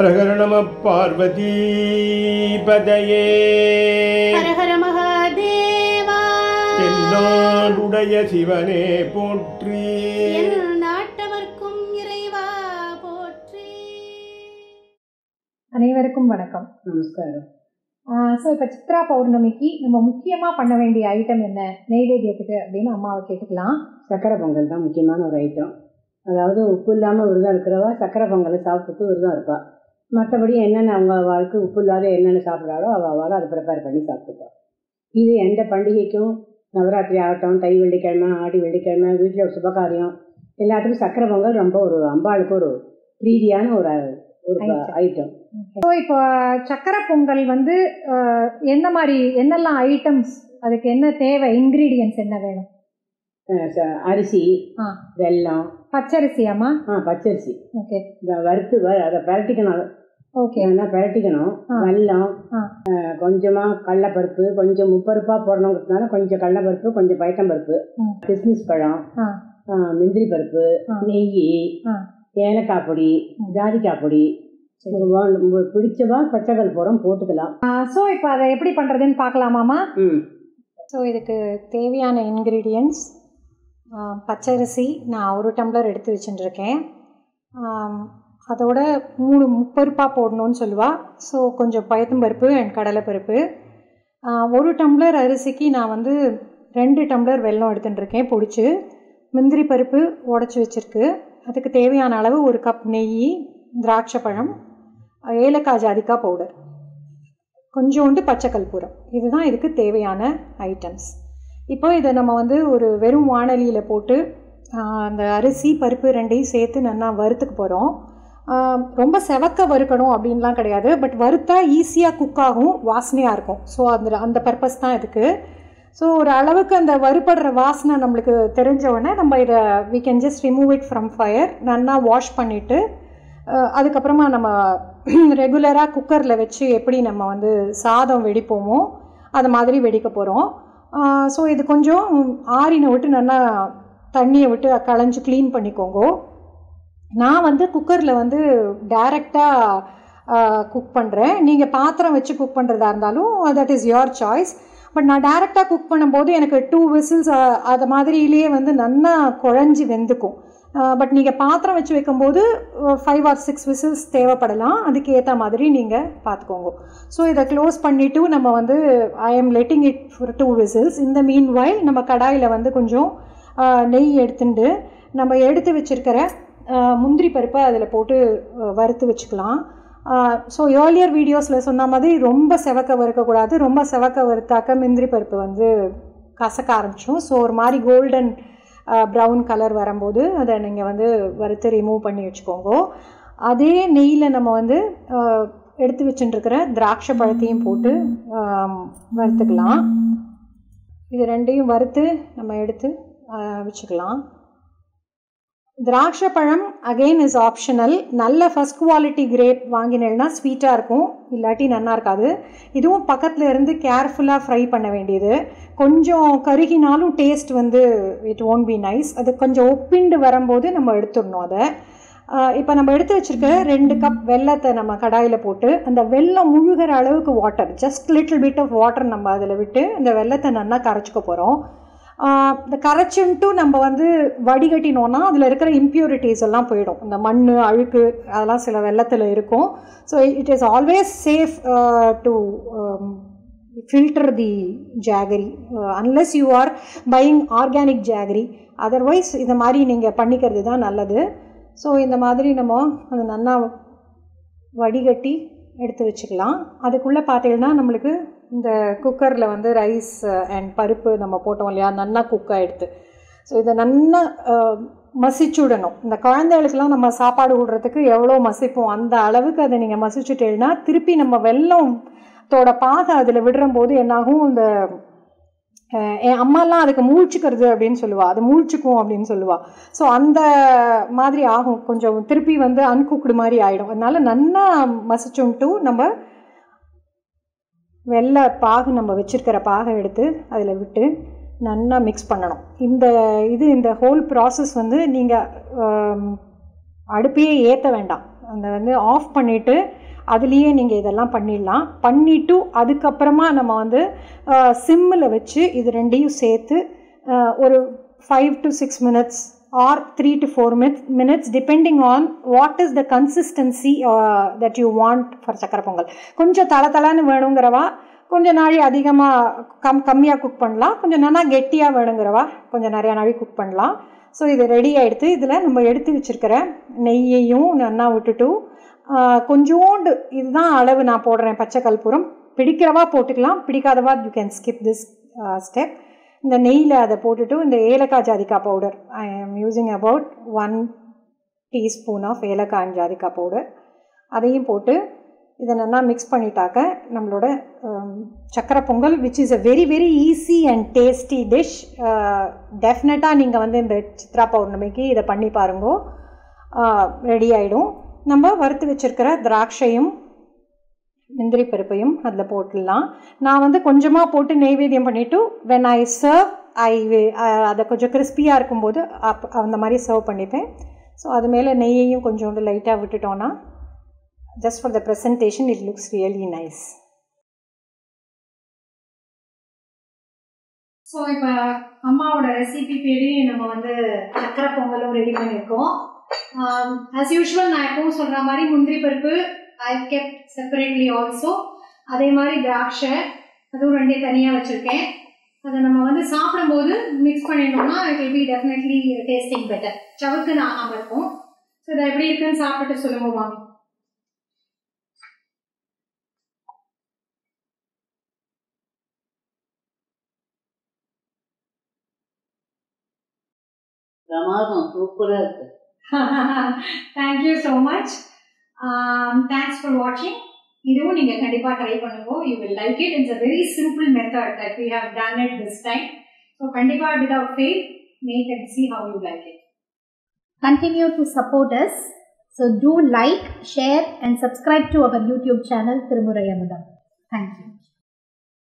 ஹரஹர நம பார்வதி பதையே ஹரஹர மகாதேவா. என்னாடுடைய சிவனே போற்றி. நாட்டவர்க்கும் இறைவா போற்றி. அனைவருக்கும் வணக்கம். நமஸ்காரம். ஸோ இப்போ சித்ரா பௌர்ணமிக்கு நம்ம முக்கியமாக பண்ண வேண்டிய ஐட்டம் என்ன? நெய்வேத்தியத்துக்கு அப்படின்னு அம்மாவை கேட்டுக்கலாம். சக்கரை பொங்கல் தான் முக்கியமான ஒரு ஐட்டம் அதாவது உப்பு இல்லாமல் விரதம் இருக்கிறவா சக்கரை பொங்கலை சாப்பிட்டுட்டு விரதம் இருப்பா. மற்றபடி என்னென்ன அவங்க அவளுக்கு உப்பு இல்லாத என்னென்ன சாப்பிட்றாளோ அவள் அவளை அதை ப்ரிப்பேர் பண்ணி சாப்பிட்டுப்பா. இது எந்த பண்டிகைக்கும் நவராத்திரி ஆகட்டும் தை வெள்ளிக்கிழமை ஆடி வெள்ளிக்கிழமை வீட்டில் ஒரு சுபகாரியம் எல்லாத்துக்கும் சக்கரை பொங்கல் ரொம்ப ஒரு அம்பாளுக்கு ஒரு பிரீதியான ஒரு ஒரு. ஐட்டம் ஸோ இப்போ சக்கரை பொங்கல் வந்து என்ன மாதிரி என்னெல்லாம் ஐட்டம்ஸ் அதுக்கு என்ன தேவை இன்க்ரீடியன்ஸ் என்ன வேணும்? அரிசி. வெல்லம். பச்சரிசியாம்மா? ஆ பச்சரிசி. ஓகே. வறுத்து அதை பரட்டிக்கணும். ஓகே. நல்லா பரட்டிக்கணும். வெல்லம் கொஞ்சமா கடலப்பருப்பு கொஞ்சம் முப்பருப்பா போடணுங்கிறதுனால கொஞ்சம் கடலப்பருப்பு கொஞ்சம் பயத்தம்பருப்பு. கிஸ்மிஸ் பழம் முந்திரி பருப்பு. நெய். ஏலக்காய் பொடி. ஜாதிக்காய் பொடி. பிடிச்சவா பச்சைக்கல் போகிறோம் போட்டுக்கலாம். ஸோ இப்போ அதை எப்படி பண்ணுறதுன்னு பார்க்கலாமாம்மா ம். ஸோ இதுக்கு தேவையான இன்க்ரீடியன்ட்ஸ் பச்சரிசி நான் ஒரு டம்ளர் எடுத்து வச்சுட்டுருக்கேன் அதோட மூணு முப்பருப்பாக போடணும்னு சொல்லுவாள் ஸோ கொஞ்சம் பயத்தம்பருப்பு அண்ட் கடலைப்பருப்பு ஒரு டம்ளர் அரிசிக்கு நான் வந்து ரெண்டு டம்ளர் வெல்லம் எடுத்துட்டுருக்கேன் இருக்கேன் முந்திரி பருப்பு உடச்சி வச்சுருக்கு. அதுக்கு தேவையான அளவு ஒரு கப் நெய் திராட்சை பழம் ஏலக்காய் ஜாதிக்காய் பவுடர் கொஞ்சோண்டு பச்சை கற்பூரம். இதுதான் இதுக்கு தேவையான ஐட்டம்ஸ் இப்போ இதை நம்ம வந்து ஒரு வெறும் வானலியில் போட்டு அந்த அரிசி பருப்பு ரெண்டையும் சேர்த்து நல்லா வறுத்துக்க போகிறோம் ரொம்ப செவக்க வறுக்கணும் அப்படின்லாம் கிடையாது பட் வறுத்தா ஈஸியாக குக் ஆகும் வாசனையாக இருக்கும். ஸோ அந்த அந்த பர்பஸ் தான் இதுக்கு. ஸோ ஒரு அளவுக்கு அந்த வறுபடுற வாசனை நம்மளுக்கு தெரிஞ்ச உடனே நம்ம இதை we can just remove it from fire நல்லா வாஷ் பண்ணிவிட்டு அதுக்கப்புறமா நம்ம ரெகுலராக குக்கரில் வச்சு எப்படி நம்ம வந்து சாதம் வெடிப்போமோ அது மாதிரி வெடிக்க போகிறோம் ஸோ இது கொஞ்சம் ஆறினை விட்டு நல்லா தண்ணியை விட்டு களைஞ்சு க்ளீன் பண்ணிக்கோங்க. நான் வந்து குக்கரில் வந்து டைரெக்டாக குக் பண்ணுறேன் நீங்கள் பாத்திரம் வச்சு குக் பண்ணுறதா இருந்தாலும் that is your choice but நான் டைரெக்டாக குக் பண்ணும்போது எனக்கு டூ விசில்ஸ் அது மாதிரியிலேயே வந்து நல்லா குழஞ்சி வெந்துக்கும். பட் நீங்கள் பாத்திரம் வச்சு வைக்கும்போது ஃபைவ் ஆர் சிக்ஸ் விசில்ஸ் தேவைப்படலாம். அதுக்கு ஏற்ற மாதிரி நீங்கள் பார்த்துக்கோங்க ஸோ இதை க்ளோஸ் பண்ணிவிட்டு நம்ம வந்து I am letting it for two whistles இந்த மீன் வைல் நம்ம கடாயில் வந்து கொஞ்சம் நெய் எடுத்துட்டு நம்ம எடுத்து வச்சிருக்கிற முந்திரி பருப்பை அதில் போட்டு வறுத்து வச்சுக்கலாம். ஸோ ஏர்லியர் வீடியோஸில் சொன்ன மாதிரி ரொம்ப செவக்க வறுக்கக்கூடாது ரொம்ப செவக்க வறுத்தாக்க முந்திரி பருப்பு வந்து கசக்க ஆரம்பிச்சிடும் ஸோ ஒரு மாதிரி கோல்டன் ப்ரௌன் கலர் வரும்போது அதை நீங்கள் வந்து வறுத்து ரிமூவ் பண்ணி வச்சுக்கோங்க. அதே நெய்யில் நம்ம வந்து எடுத்து வச்சுட்டுருக்கிற திராட்சை பழத்தையும் போட்டு வறுத்துக்கலாம். இது ரெண்டையும் வறுத்து நம்ம எடுத்து வச்சுக்கலாம். திராட்சை பழம் அகெயின் இஸ் ஆப்ஷனல் நல்ல ஃபஸ்ட் குவாலிட்டி கிரேப் வாங்கினேன்னா ஸ்வீட்டாக இருக்கும். இல்லாட்டி நல்லா இருக்காது. இதுவும் பக்கத்தில் இருந்து கேர்ஃபுல்லாக ஃப்ரை பண்ண வேண்டியது. கொஞ்சம் கருகினாலும் டேஸ்ட் வந்து இட் ஓன்ட் பி நைஸ் அது கொஞ்சம் ஒப்பிண்டு வரும்போது நம்ம எடுத்துடணும் அதை. இப்போ நம்ம எடுத்து வச்சிருக்க ரெண்டு கப் வெல்லத்தை நம்ம கடாயில் போட்டு அந்த வெள்ளம் முழுகிற அளவுக்கு water just little bit of water நம்ம அதில் விட்டு அந்த வெல்லத்தை நல்லா கரைச்சிக்க போகிறோம் இந்த கரைச்சுன்ட்டு நம்ம வந்து வடிகட்டினோன்னா அதில் இருக்கிற இம்ப்யூரிட்டிஸ் எல்லாம் போயிடும். இந்த மண் அழுக்கு அதெல்லாம் சில வெள்ளத்தில் இருக்கும். So it is always safe to filter the jaggery unless you are buying organic jaggery otherwise இந்த மாதிரி நீங்கள் பண்ணிக்கிறது தான் நல்லது. ஸோ இந்த மாதிரி நம்ம அதை நல்லா வடிகட்டி எடுத்து வச்சுக்கலாம். அதுக்குள்ளே பார்த்தீங்கன்னா நம்மளுக்கு இந்த குக்கரில் வந்து ரைஸ் அண்ட் பருப்பு நம்ம போட்டோம் இல்லையா? நல்லா குக் ஆகிடுது ஸோ இதை நல்லா மசிச்சுடணும் மசிச்சு விடணும். இந்த குழந்தைகளுக்கெல்லாம் நம்ம சாப்பாடு விடுறதுக்கு எவ்வளோ மசிப்போம்? அந்த அளவுக்கு அதை நீங்கள் மசிச்சுட்டேன்னா திருப்பி நம்ம வெள்ளத்தோட பாகை அதில் விடுறம்போது என்னாகும்? இந்த என் அம்மாலாம் அதுக்கு மூழ்ச்சிக்கிறது அப்படின்னு சொல்லுவாள் அது மூழ்ச்சிக்கும் அப்படின்னு சொல்லுவாள் ஸோ அந்த மாதிரி ஆகும். கொஞ்சம் திருப்பி வந்து அன்குக்குடு மாதிரி ஆகிடும் அதனால் நல்லா மசிச்சுன்ட்டு நம்ம வெள்ளை பாகு நம்ம வச்சுருக்கிற பாகை எடுத்து அதில் விட்டு நல்லா மிக்ஸ் பண்ணணும். இந்த இது இந்த ஹோல் ப்ராசஸ் வந்து நீங்கள் அடுப்பையே ஏற்ற வேண்டாம். அந்த வந்து ஆஃப் பண்ணிவிட்டு அதுலேயே நீங்கள் இதெல்லாம் பண்ணிடலாம். பண்ணிவிட்டு அதுக்கப்புறமா நம்ம வந்து சிம்மில் வச்சு இது ரெண்டையும் சேர்த்து ஒரு five to six minutes or three to four minutes minutes depending on what is the consistency that you want for sakkarai pongal. கொஞ்சம் தள வேணுங்கிறவா கொஞ்சம் நாழி அதிகமாக கம் கம்மியாக குக் பண்ணலாம். கொஞ்சம் நல்லா கெட்டியாக வேணுங்கிறவா கொஞ்சம் நிறையா நாழி குக் பண்ணலாம். ஸோ இது ரெடி ஆகிடுத்து இதில் நம்ம எடுத்து வச்சுருக்கிற நெய்யையும் நல்லா விட்டுட்டு கொஞ்சோண்டு இதுதான் அளவு நான் போடுறேன் பச்சை கற்பூரம் பிடிக்கிறவா போட்டுக்கலாம். பிடிக்காதவா you can skip this step இந்த நெய்யில் அதை போட்டுட்டு இந்த ஏலக்காய் ஜாதிக்காய் powder I am using about one teaspoon of ஏலக்காய் அண்ட் ஜாதிக்காய் பவுடர் அதையும் போட்டு இதை நல்லா மிக்ஸ் பண்ணிட்டாக்க நம்மளோட um, sakkarai pongal which is a very very easy and tasty dish டெஃபினட்டாக நீங்கள் வந்து இந்த சித்ரா பௌர்ணமிக்கு இதை பண்ணி பாருங்கோ. Uh, ரெடி ஆகிடும் நம்ம வறுத்து வச்சுருக்கிற திராட்சையும் முந்திரி பருப்பையும் அதில் போட்டுடலாம். நான் வந்து கொஞ்சமாக போட்டு நெய்வேத்தியம் பண்ணிவிட்டு வென் ஐ சர்வ் ஐ அதை கொஞ்சம் கிறிஸ்பியாக இருக்கும்போது அப் அந்த மாதிரி சர்வ் பண்ணிப்பேன். ஸோ அது மேலே நெய்யையும் கொஞ்சோண்டு லைட்டாக விட்டுட்டோன்னா just for the presentation it looks really nice so இப்போ அம்மாவோட ரெசிபி பேரி நம்ம வந்து சக்கரை பொங்கலும் ரெடி பண்ணியிருக்கோம். Um, ஆஸ் யூஷுவல் நான் எப்பவும் சொல்கிற மாதிரி முந்திரி பருப்பு ஐ கெப்ட் செப்பரேட்லி ஆல்சோ அதே மாதிரி திராட்சை அதுவும் ரெண்டையும் தனியாக வச்சுருக்கேன். அதை நம்ம வந்து சாப்பிடும்போது மிக்ஸ் பண்ணிட்டோம்னா it will be definitely tasting better சவுக்குன்னு ஆகாமல் இருக்கும். ஸோ இதை எப்படி இருக்குன்னு சாப்பிட்டுட்டு சொல்லுங்க வாங்க பிரமாதம் சூப்பராக இருக்கு. Thank you so much thanks for வாட்சிங் இதுவும் நீங்கள் கண்டிப்பாக ட்ரை பண்ணுங்க. You will like it it's a very simple method that we have done it this time so கண்டிப்பாக without fail make and see how you like it continue to support us so do like share and subscribe to our YouTube channel Thirumurai Amudham thank you.